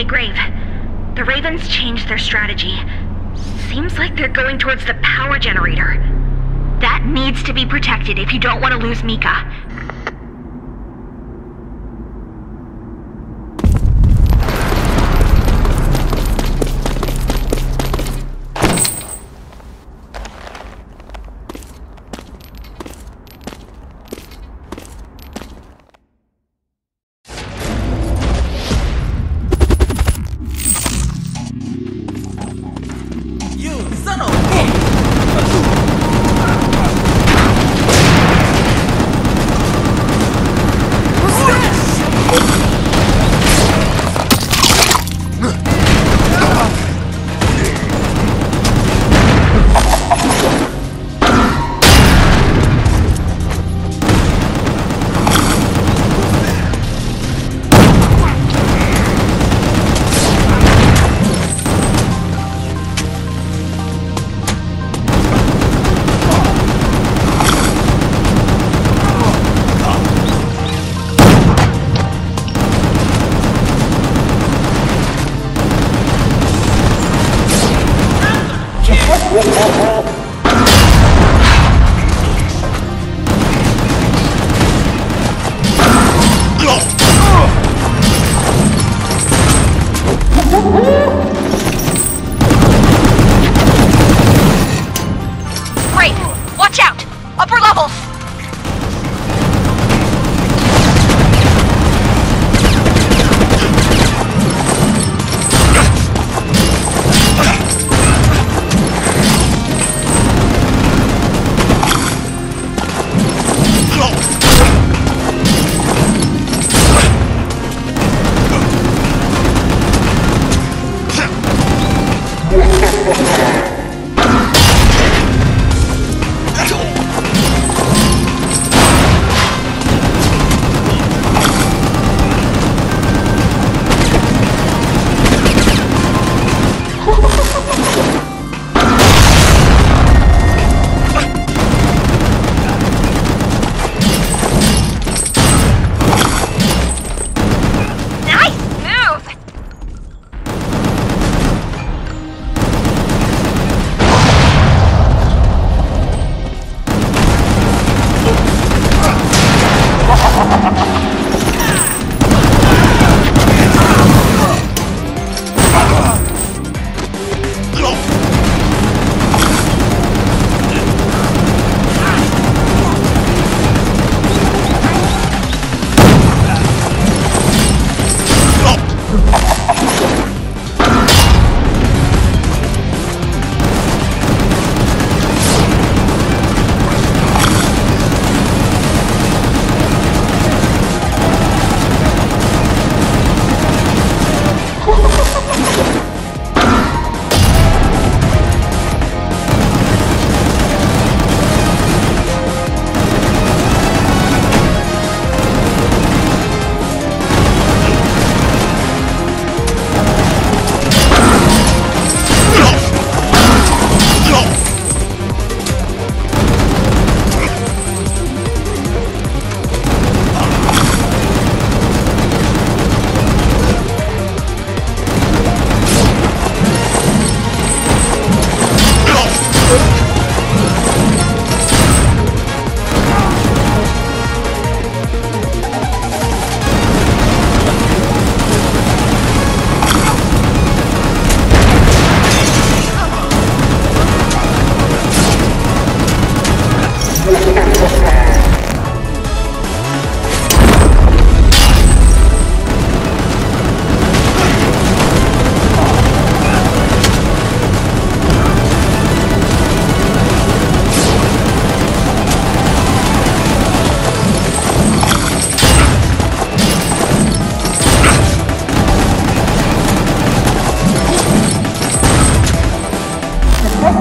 Okay, Grave. The Ravens changed their strategy. Seems like they're going towards the power generator. That needs to be protected if you don't want to lose Mika.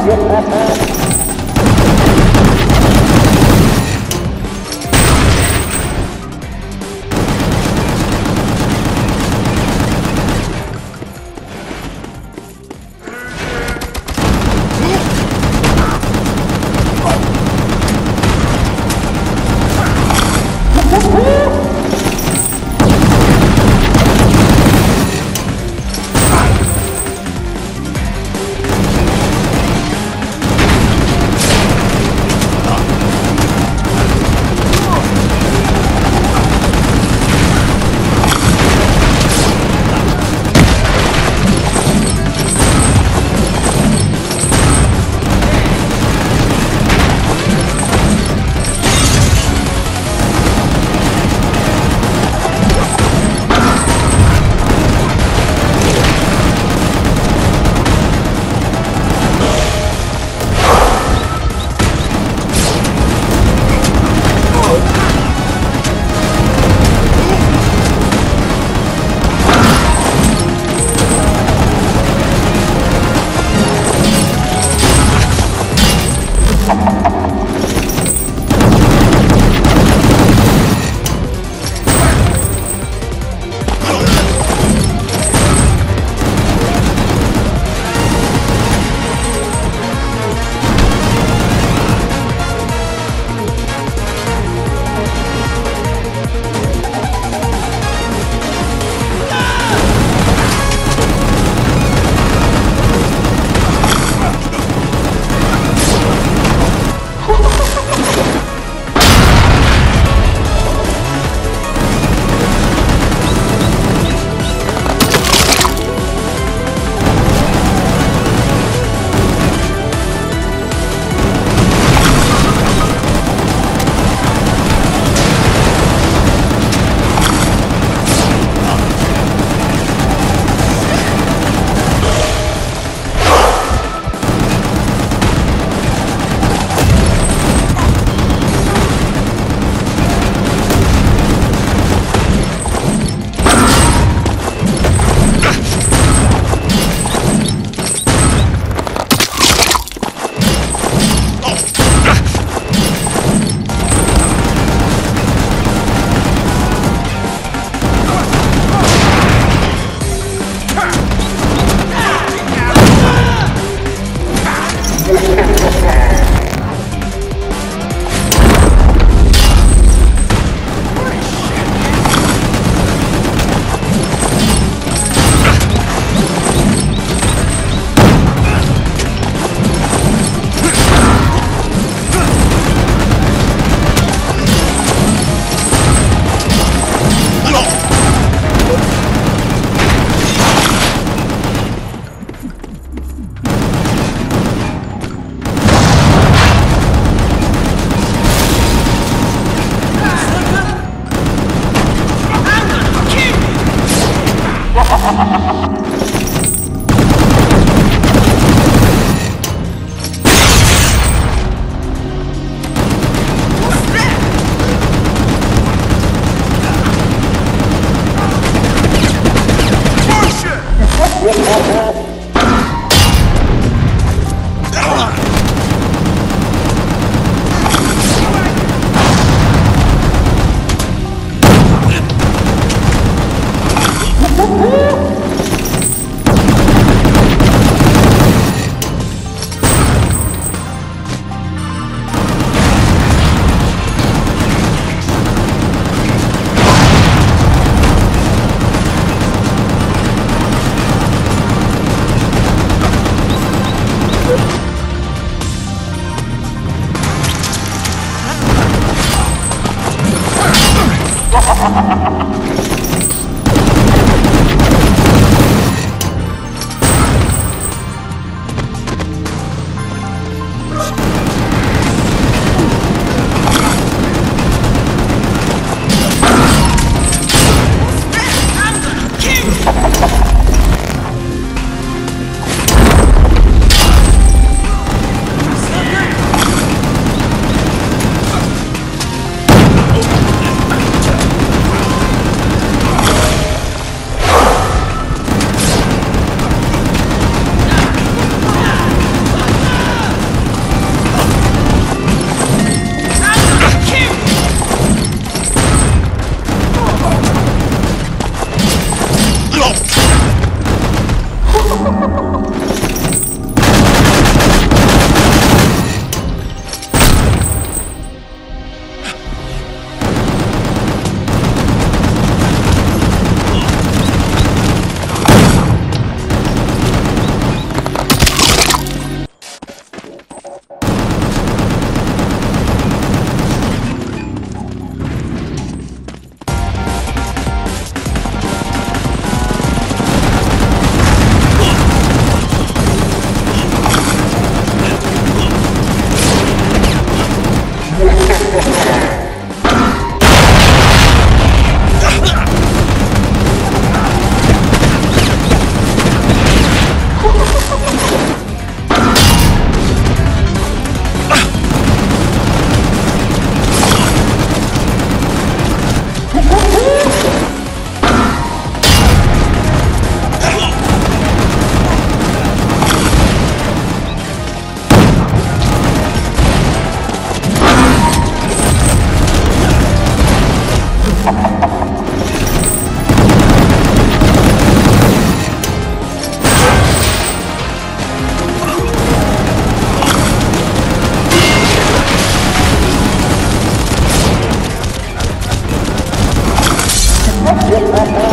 Yeah. Yeah. Yeah.